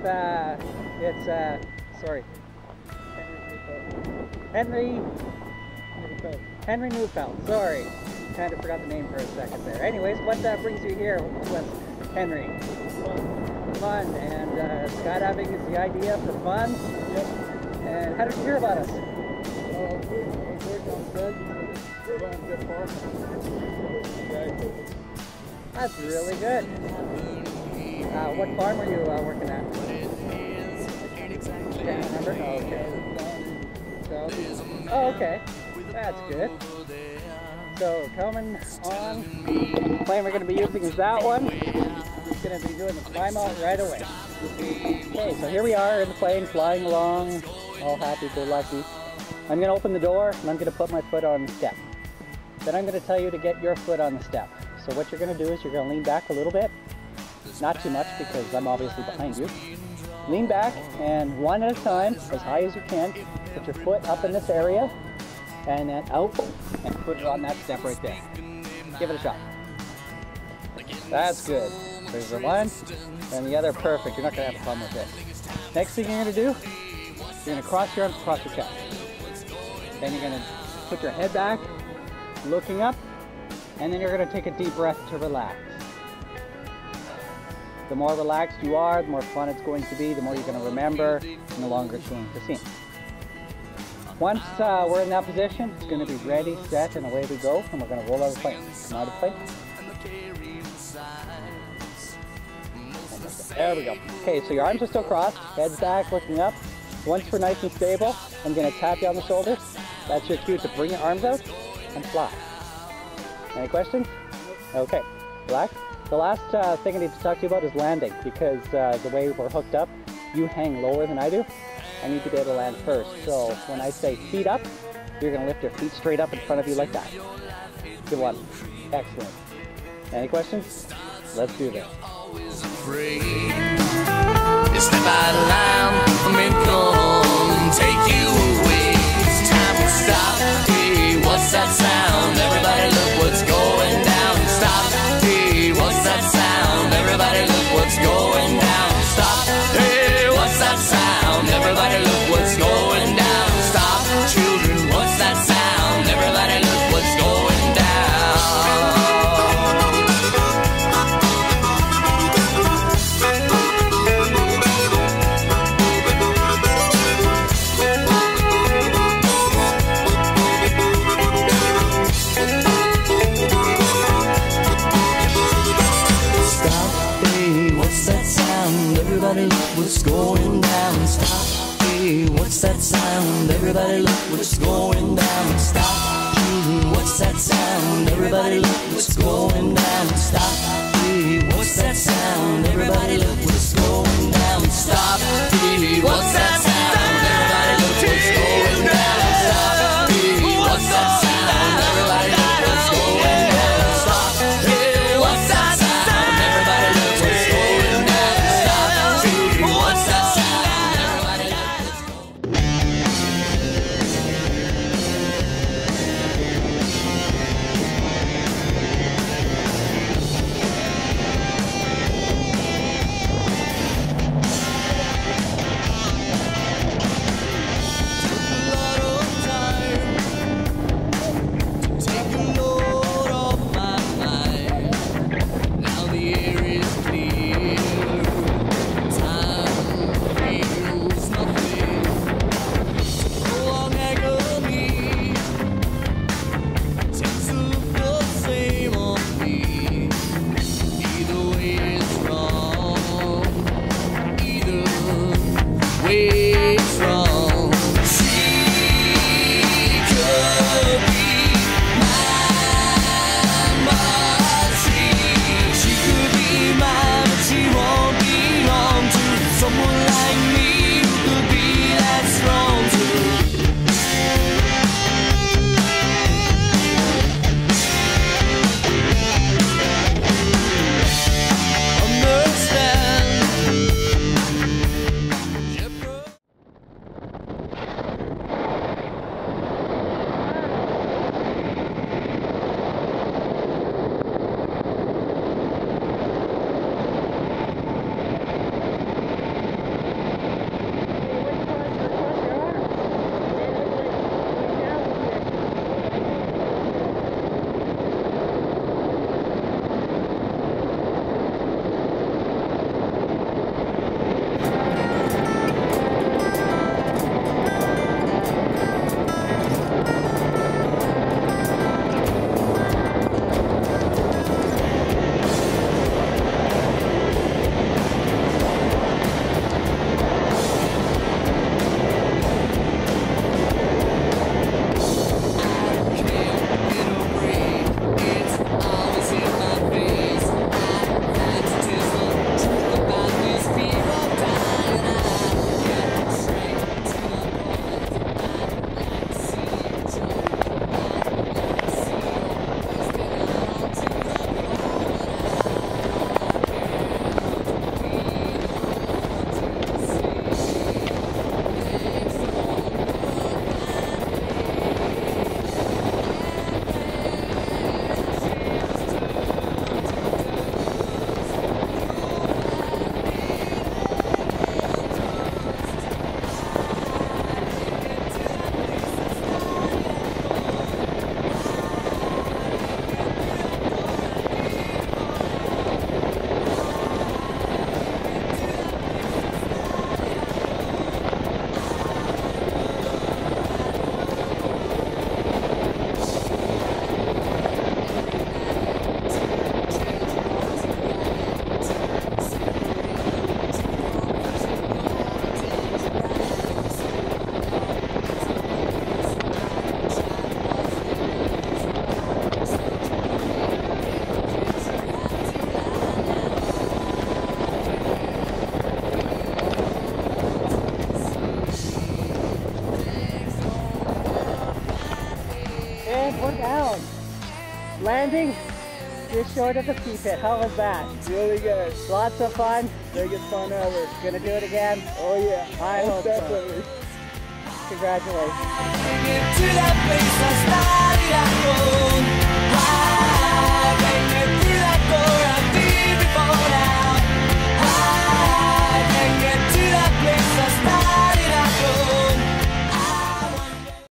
with, uh, it's, uh, sorry, Henry, Henry Neufeld, sorry. Kind of forgot the name for a second there. Anyways, what uh, brings you here with Henry? Fun. And uh, skydiving is the idea for fun? Yep. And how did you hear about us? Good. Work on good. Good on good. That's really good. Uh, what farm were you uh, working at? Can't remember? Oh, okay. Oh, okay. That's good. So coming on, the plane we're going to be using is that one. It's going to be doing the climb out right away. Okay, so here we are in the plane flying along, all happy, go lucky. I'm going to open the door and I'm going to put my foot on the step. Then I'm going to tell you to get your foot on the step. So what you're going to do is you're going to lean back a little bit. Not too much because I'm obviously behind you. Lean back and one at a time, as high as you can, put your foot up in this area and then out and put it on that step right there. Give it a shot. That's good. There's the one and the other perfect. You're not gonna have a problem with it. Next thing you're gonna do, you're gonna cross your arms across your chest. Then you're gonna put your head back, looking up, and then you're gonna take a deep breath to relax. The more relaxed you are, the more fun it's going to be, the more you're going to remember, and the longer it's going to seem. Once uh, we're in that position, it's going to be ready, set, and away we go, and we're going to roll out of plane. Come out of plane. There we go. Okay, so your arms are still crossed, head's back, looking up. Once we're nice and stable, I'm going to tap you on the shoulders. That's your cue to bring your arms out and fly. Any questions? Okay, relax. The last uh, thing I need to talk to you about is landing because uh, the way we're hooked up, you hang lower than I do. I need to be able to land first. So when I say feet up, you're going to lift your feet straight up in front of you like that. Good one. Excellent. Any questions? Let's do this. Going down. Stop, hey, what's that sound? Everybody look what's going down. Stop, children, what's that sound? Everybody look what's going down. Stop, hey, what's that sound? Everybody look what's going down. Stop, And we're down. Landing just short of the pea pit. How was that? Really good. Lots of fun. Biggest fun ever. Gonna do it again. Oh yeah. I Most hope so. Congratulations.